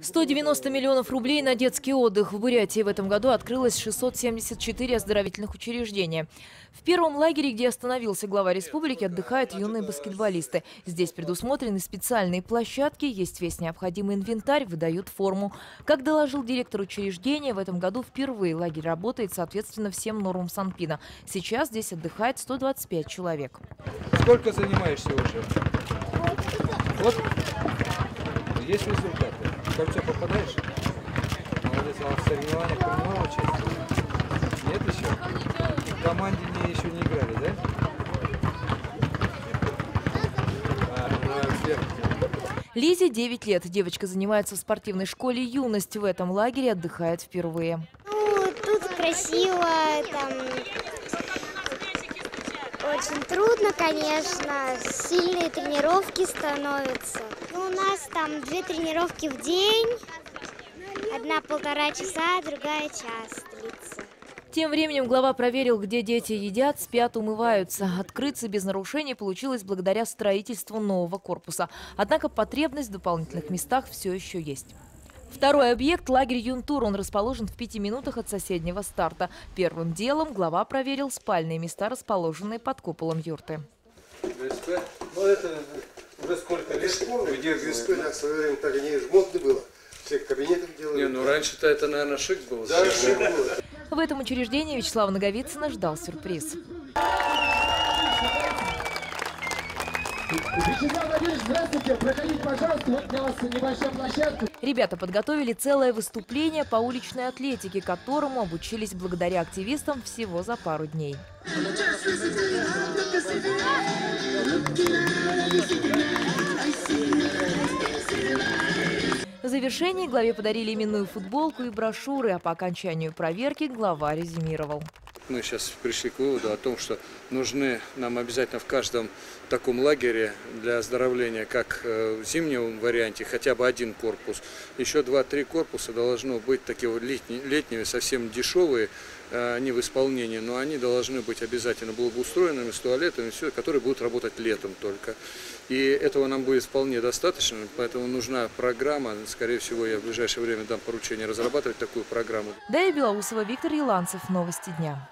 190 миллионов рублей на детский отдых. В Бурятии в этом году открылось 674 оздоровительных учреждения. В первом лагере, где остановился глава республики, отдыхают юные баскетболисты. Здесь предусмотрены специальные площадки, есть весь необходимый инвентарь, выдают форму. Как доложил директор учреждения, в этом году впервые лагерь работает соответственно всем нормам Санпина. Сейчас здесь отдыхает 125 человек. Сколько занимаешься уже? Вот. Есть результаты. Кольцо попадаешь? Молодец, а в соревнованиях принимал участие? Нет еще? В команде не, еще не играли, да? А, ну, всех. Лизе 9 лет. Девочка занимается в спортивной школе «Юность». В этом лагере отдыхает впервые. Ну, тут красиво, там очень трудно, конечно, сильные тренировки становятся. Ну, у нас там две тренировки в день, одна полтора часа, другая час длится. Тем временем глава проверил, где дети едят, спят, умываются. Открыться без нарушений получилось благодаря строительству нового корпуса. Однако потребность в дополнительных местах все еще есть. Второй объект – лагерь «Юнтур». Он расположен в пяти минутах от соседнего старта. Первым делом глава проверил спальные места, расположенные под куполом юрты. ГСП, ну это уже сколько лет выдерживает. ГСП, да, в свое время так и не модно было. Все в кабинетах делали. Не, ну раньше-то это, наверное, шик был. Да, шик было. В этом учреждении Вячеслава Наговицына ждал сюрприз. Ребята подготовили целое выступление по уличной атлетике, которому обучились благодаря активистам всего за пару дней. В завершении главе подарили именную футболку и брошюры, а по окончанию проверки глава резюмировал. Мы сейчас пришли к выводу о том, что нужны нам обязательно в каждом таком лагере для оздоровления, как э, в зимнем варианте, хотя бы один корпус. Еще два-три корпуса должно быть такие вот летние, летние совсем дешевые, э, они в исполнении, но они должны быть обязательно благоустроенными, с туалетами, все, которые будут работать летом только. И этого нам будет вполне достаточно, поэтому нужна программа. Скорее всего, я в ближайшее время дам поручение разрабатывать такую программу. Дая Белоусова, Виктор Еланцев. Новости дня.